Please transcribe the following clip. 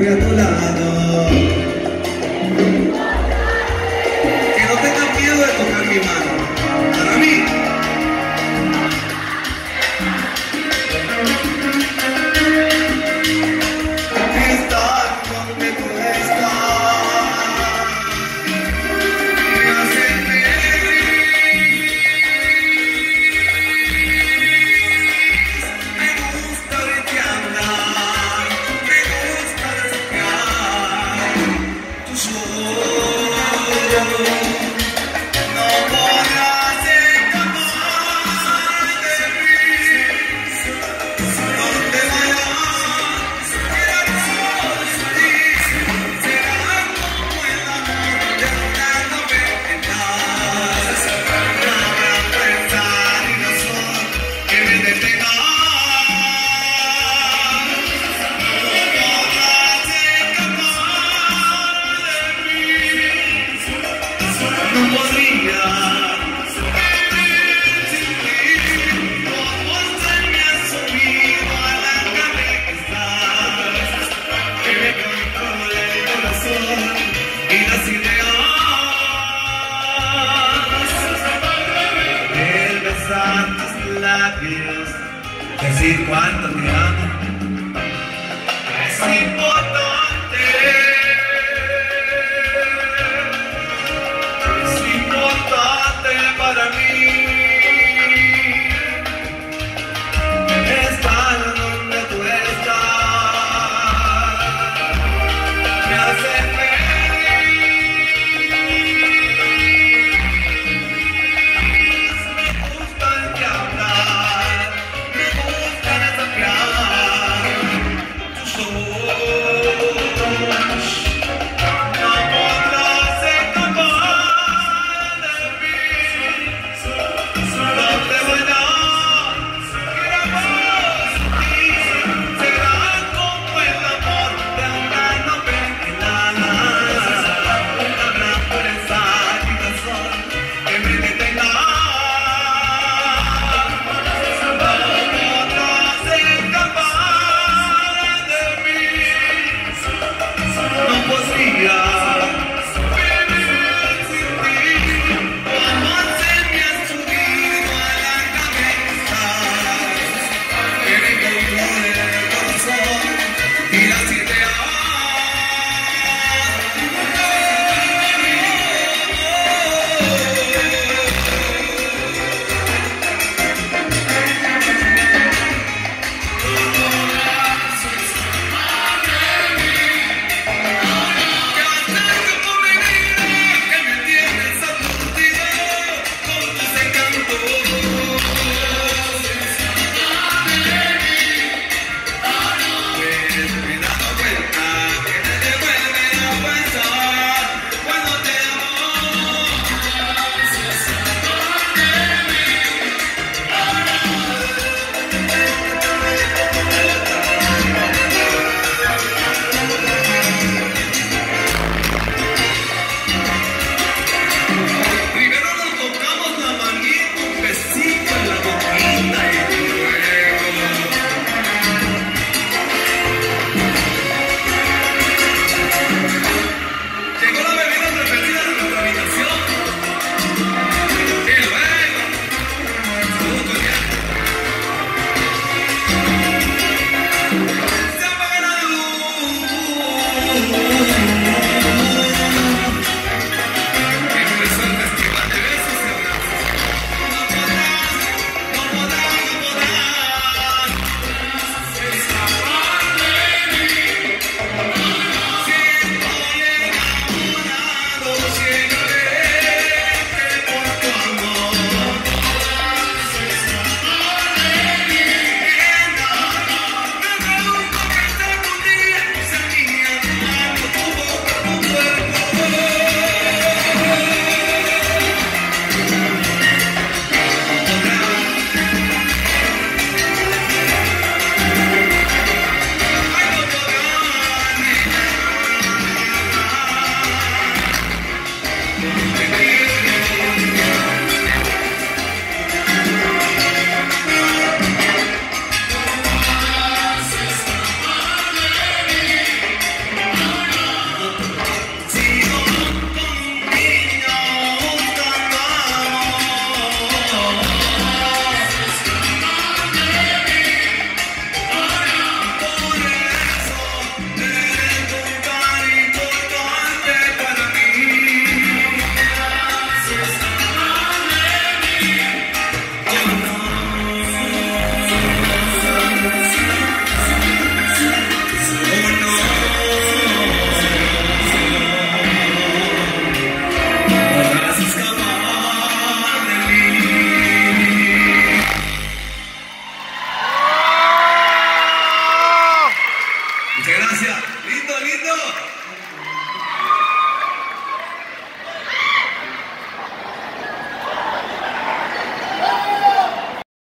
Voy a tu lado. Que no tengan miedo de tocar mi mano. cuántos labios, decir cuánto te amo. Es importante. Muchas gracias. Lindo, lindo.